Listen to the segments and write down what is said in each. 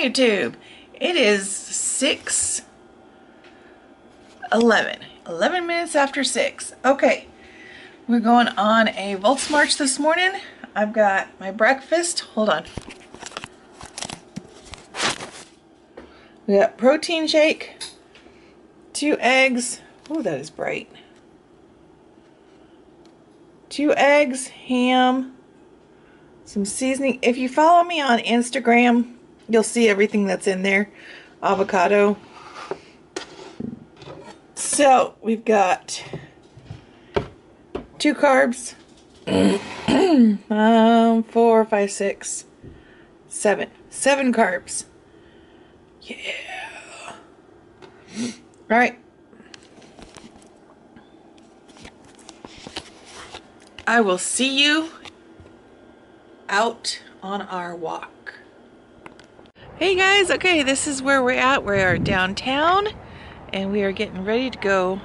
YouTube. It is 6 11. 11 minutes after 6. Okay, we're going on a Volksmarch this morning. I've got my breakfast. Hold on. We got protein shake, two eggs. Oh, that is bright. Two eggs, ham, some seasoning. If you follow me on Instagram, you'll see everything that's in there. Avocado. So, we've got two carbs. um, four, five, six, seven. Seven carbs. Yeah. All right. I will see you out on our walk. Hey guys, okay, this is where we're at. We are downtown and we are getting ready to go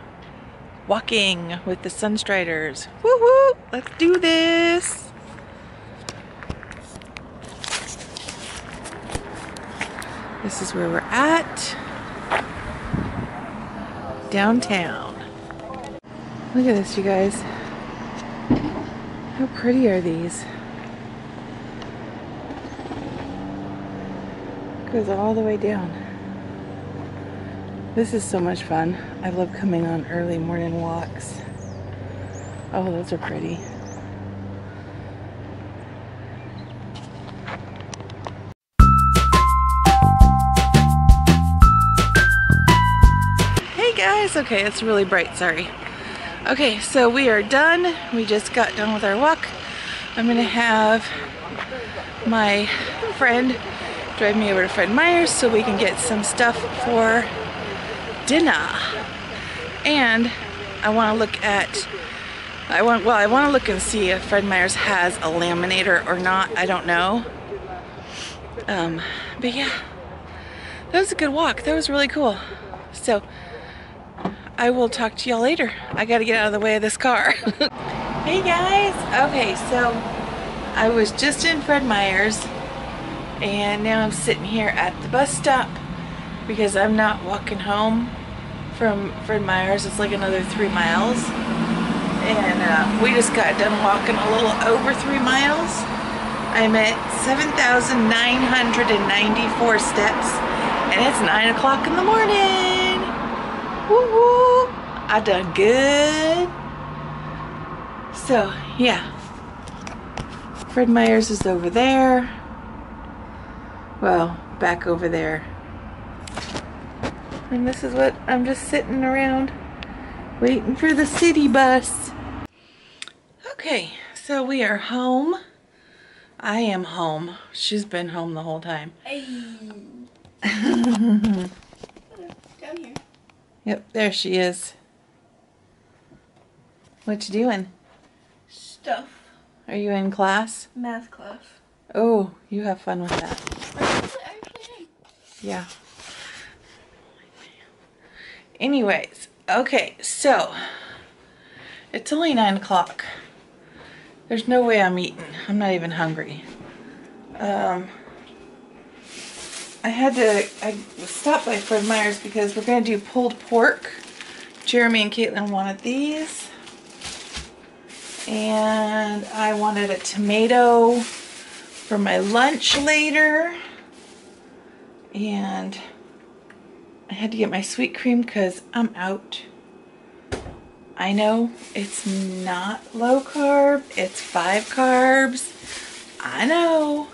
walking with the Sunstriders. Woo woo! Let's do this! This is where we're at. Downtown. Look at this, you guys. How pretty are these? Goes all the way down. This is so much fun. I love coming on early morning walks. Oh, those are pretty. Hey guys, okay, it's really bright, sorry. Okay, so we are done. We just got done with our walk. I'm gonna have my friend drive me over to Fred Meyer's so we can get some stuff for dinner. And I want to look at I want well I want to look and see if Fred Meyer's has a laminator or not. I don't know. Um, but yeah, that was a good walk. That was really cool. So I will talk to y'all later. I got to get out of the way of this car. hey guys. Okay, so I was just in Fred Meyer's and now I'm sitting here at the bus stop because I'm not walking home from Fred Meyer's. It's like another three miles. And uh, we just got done walking a little over three miles. I'm at 7,994 steps and it's 9 o'clock in the morning. Woo woo! I done good. So, yeah. Fred Meyer's is over there. Well, back over there. And this is what I'm just sitting around waiting for the city bus. Okay, so we are home. I am home. She's been home the whole time. Hey. Down here. Yep, there she is. What you doing? Stuff. Are you in class? Math class. Oh, you have fun with that. Yeah. Anyways, okay, so it's only nine o'clock. There's no way I'm eating. I'm not even hungry. Um, I had to, I stopped by Fred Meyer's because we're going to do pulled pork. Jeremy and Caitlin wanted these. And I wanted a tomato for my lunch later. And I had to get my sweet cream because I'm out. I know it's not low carb, it's five carbs. I know.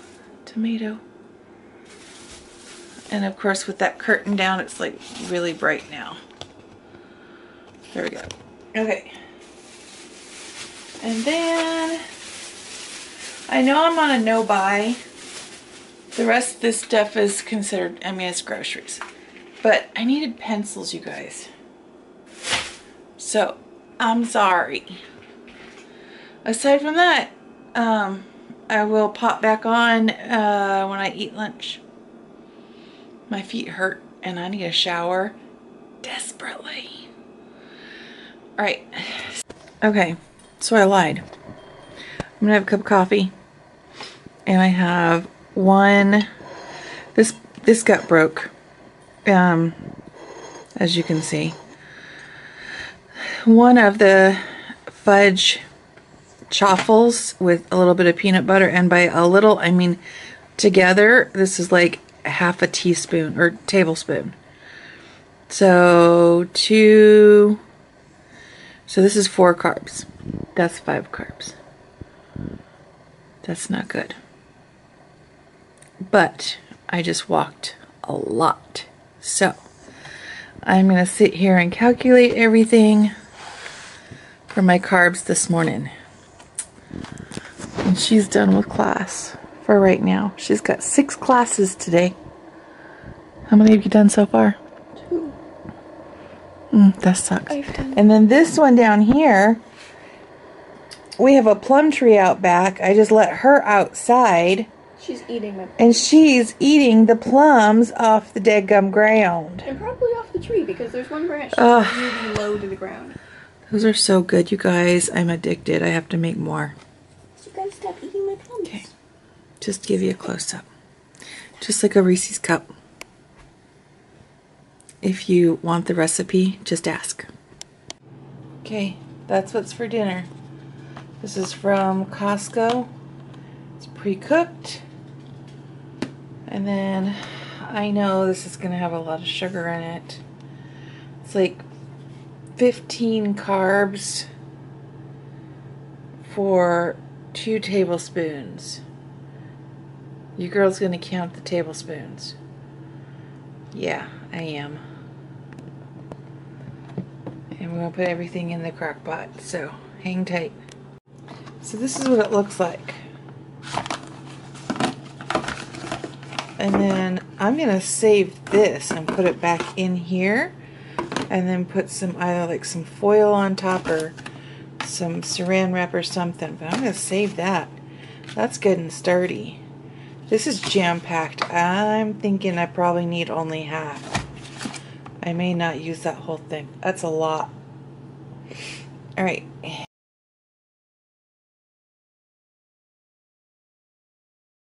Tomato. And of course with that curtain down, it's like really bright now. There we go. Okay. And then I know I'm on a no buy. The rest of this stuff is considered, I mean, it's groceries. But I needed pencils, you guys. So, I'm sorry. Aside from that, um, I will pop back on uh, when I eat lunch. My feet hurt and I need a shower desperately. Alright. Okay, so I lied. I'm gonna have a cup of coffee and I have one this this got broke. Um, as you can see. One of the fudge chaffles with a little bit of peanut butter, and by a little, I mean together, this is like half a teaspoon or tablespoon. So two, so this is four carbs. That's five carbs. That's not good. But I just walked a lot. So I'm going to sit here and calculate everything for my carbs this morning. And she's done with class for right now. She's got six classes today. How many have you done so far? Two. Mm, that sucks. And then this one down here, we have a plum tree out back. I just let her outside, She's eating them. and she's eating the plums off the dead gum ground. And probably off the tree because there's one branch Ugh. that's really low to the ground. Those are so good, you guys. I'm addicted. I have to make more. You gotta stop eating my plums. Okay. Just give you a close up. Just like a Reese's cup. If you want the recipe, just ask. Okay, that's what's for dinner. This is from Costco. It's pre-cooked. And then I know this is going to have a lot of sugar in it. It's like 15 carbs for two tablespoons. You girls gonna count the tablespoons? Yeah, I am. And we're gonna put everything in the crock pot, so hang tight. So this is what it looks like. And then I'm gonna save this and put it back in here and then put some either like some foil on top or some saran wrap or something. But I'm gonna save that. That's good and sturdy. This is jam-packed. I'm thinking I probably need only half. I may not use that whole thing. That's a lot. All right.